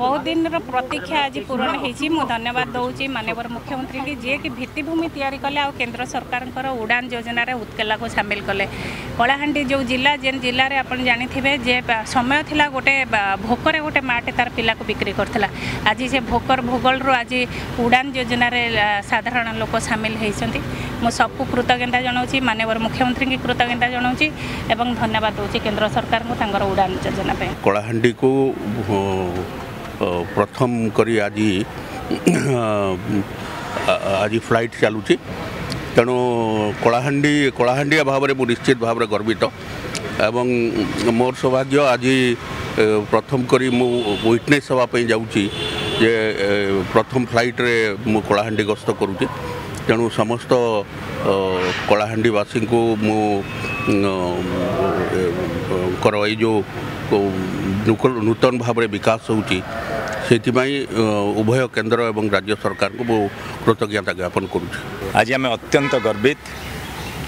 বহু দিনর প্রতীক্ষা আজ পূরণ হয়েছি মু ধন্যবাদ দৌছি মানবর মুখ্যমন্ত্রী কি যিকি ভিত্তিভূমি তৈরি কলে আর কেন্দ্র সরকারঙ্কর উড়ান যোজনার উৎকেলাকে সামিল কলে কলাহান্ডি যে জেলা যে জেলার আপনার জাঁথিবে যে সময় লা গোটে ভোকরে গোটে মাটে তার পিলা বিক্রি করুলা আজ সে ভোকর ভূগোল আজ উড়ান যোজনার সাধারণ লোক সামিল হয়েছেন মু সবু কৃতজ্ঞতা জনাওছি মানবর মুখ্যমন্ত্রী কৃতজ্ঞতা জনাওছি এবং ধন্যবাদ দৌছি কেন্দ্র সরকার উড়ান যোজনা কলাহান্ডি প্ৰথম কৰি আজি আজি ফ্লাইট চলুচি তেণু কলাহাণ্ডি কলাহাণ্ডিয়া ভাৱেৰে মই নিশ্চিত ভাৱেৰে গৰ্বিত মোৰ সৌভাগ্য আজি প্ৰথম কৰি মই ৱিটনেছ হেৰি যাওঁ যে প্ৰথম ফ্লাইটৰে মই কলাহাণ্ডি গস্ত কৰোঁ তেণু সমস্ত কলাহাণ্ডিবাসী মই এই যোন नूतन भाव विकास विकास उभय केन्द्र और राज्य सरकार को बहुत कृतज्ञता ज्ञापन करें अत्यंत गर्वित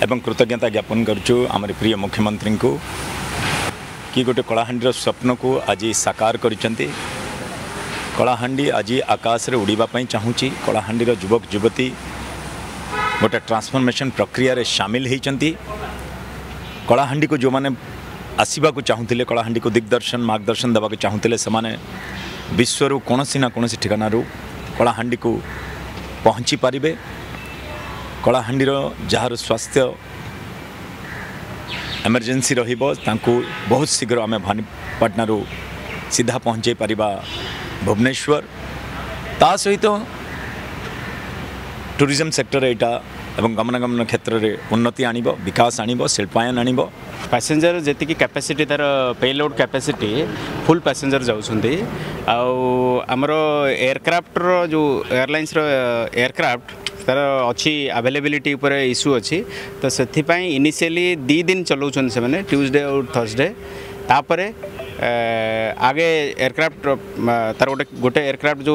एवं कृतज्ञता ज्ञापन करम प्रिय मुख्यमंत्री को कि गोटे कलाहां स्वप्न को आज साकार कर कलाहां आज आकाश में उड़ापी चाहूँगी कलाहां युवक युवती गोटे ट्रांसफर्मेसन प्रक्रिय सामिल होती कलाहां को जो मैंने আসবাকে চাহুলে কলাহাণ্ডি দিগদর্শন মার্গদর্শন দেওয়া চাহুলে সে বিশ্বর কোণী না কোণী ঠিকানার কলাহাণ্ডি পঁচি পারে কলাহাণ্ডির যার স্বাস্থ্য এমরজেন্সি রহব তা বহু শীঘ্র আমি ভানীপাটনার সিধা পৌঁছাই পারিবা ভুবনেশ্বর তা সহিত ট্যুরিজম সেক্টর এইটা এবং গমনাগমন ক্ষেত্রে উন্নতি আনব বিকাশ আনব শিল্পায়ন আনব ପାସେଞ୍ଜର ଯେତିକି କ୍ୟାପାସିଟି ତା'ର ପେଲୋଡ଼ କ୍ୟାପାସିଟି ଫୁଲ୍ ପାସେଞ୍ଜର ଯାଉଛନ୍ତି ଆଉ ଆମର ଏୟାରକ୍ରାଫ୍ଟର ଯେଉଁ ଏୟାରଲାଇନ୍ସର ଏୟାରକ୍ରାଫ୍ଟ ତା'ର ଅଛି ଆଭେଲେବିଲିଟି ଉପରେ ଇସ୍ୟୁ ଅଛି ତ ସେଥିପାଇଁ ଇନିସିଆଲି ଦୁଇ ଦିନ ଚଲାଉଛନ୍ତି ସେମାନେ ଟ୍ୟୁଜଡ଼େ ଆଉ ଥର୍ସଡ଼େ ତାପରେ আগে এয়ারক্রাফ্ট তার গোটে গোটে এয়ারক্রাফ্ট যে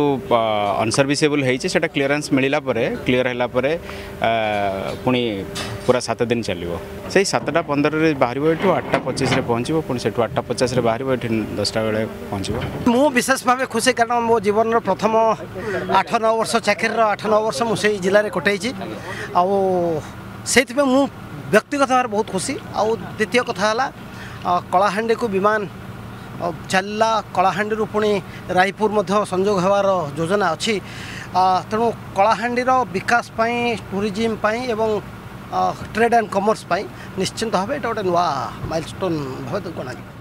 অনসর্ভিসেবল হয়েছে সেটা ক্লিয়ারেন্স মিলা পরে ক্লিয়ার হলা পরে পুঁ পুরা সাত দিন চালিব সেই সাতটা পনেরে বাহার এটু আটটা পঁচিশে পৌঁছব পুঁ সেটু আটটা পচাশে বাহার এটি দশটা বেড়ে পৌঁছব মু বিশেষ ভাবে খুশি কারণ মো জীবনর প্রথম আঠ নয় বর্ষ চাকরির আঠ নয় বর্ষ মু সেই জেলার কটাইছি আও সেইপাই মু ব্যক্তিগত ভাবে বহুত খুশি আও দ্বিতীয় কথা হল কলাহাণ্ডি বিমান ଚାଲିଲା କଳାହାଣ୍ଡିରୁ ପୁଣି ରାୟପୁର ମଧ୍ୟ ସଂଯୋଗ ହେବାର ଯୋଜନା ଅଛି ତେଣୁ କଳାହାଣ୍ଡିର ବିକାଶ ପାଇଁ ଟୁରିଜିମ୍ ପାଇଁ ଏବଂ ଟ୍ରେଡ୍ ଆଣ୍ଡ କମର୍ସ ପାଇଁ ନିଶ୍ଚିନ୍ତ ଭାବେ ଏଇଟା ଗୋଟେ ନୂଆ ମାଇଲଷ୍ଟୋନ୍ ଭାବେ ଗଣାଯିବ